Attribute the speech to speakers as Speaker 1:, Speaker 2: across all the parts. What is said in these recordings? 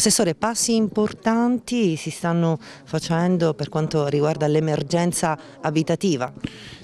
Speaker 1: Assessore, passi importanti si stanno facendo per quanto riguarda l'emergenza abitativa?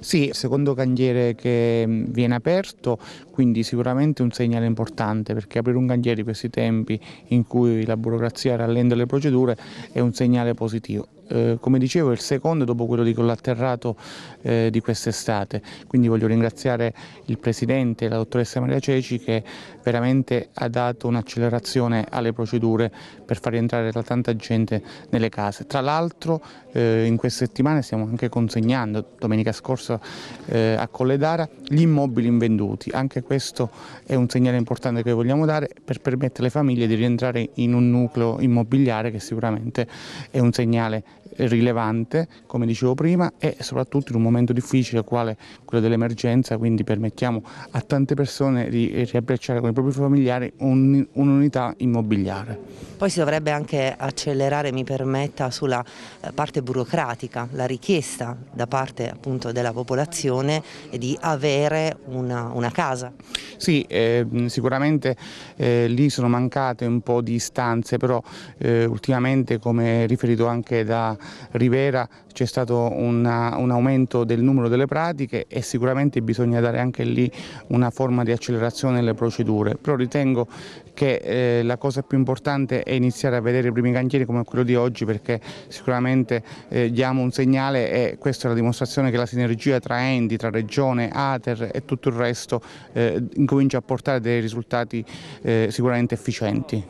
Speaker 2: Sì, secondo cantiere che mm, viene aperto, quindi sicuramente un segnale importante perché aprire un cantiere di questi tempi in cui la burocrazia rallenta le procedure è un segnale positivo. Eh, come dicevo il secondo dopo quello di collatterrato eh, di quest'estate, quindi voglio ringraziare il Presidente, la dottoressa Maria Ceci che veramente ha dato un'accelerazione alle procedure per far rientrare la tanta gente nelle case. Tra l'altro eh, in queste settimane stiamo anche consegnando, domenica scorsa eh, a Colledara, gli immobili invenduti, anche questo è un segnale importante che vogliamo dare per permettere alle famiglie di rientrare in un nucleo immobiliare che sicuramente è un segnale rilevante, come dicevo prima, e soprattutto in un momento difficile quale quello dell'emergenza, quindi permettiamo a tante persone di riabbracciare con i propri familiari un'unità immobiliare.
Speaker 1: Poi si dovrebbe anche accelerare, mi permetta, sulla eh, parte burocratica, la richiesta da parte appunto della popolazione di avere una, una casa.
Speaker 2: Sì, eh, sicuramente eh, lì sono mancate un po' di istanze, però eh, ultimamente come riferito anche da Rivera c'è stato una, un aumento del numero delle pratiche e sicuramente bisogna dare anche lì una forma di accelerazione nelle procedure, però ritengo che eh, la cosa più importante è iniziare a vedere i primi cantieri come quello di oggi perché sicuramente eh, diamo un segnale e questa è la dimostrazione che la sinergia tra enti, tra regione, Ater e tutto il resto eh, incomincia a portare dei risultati eh, sicuramente efficienti.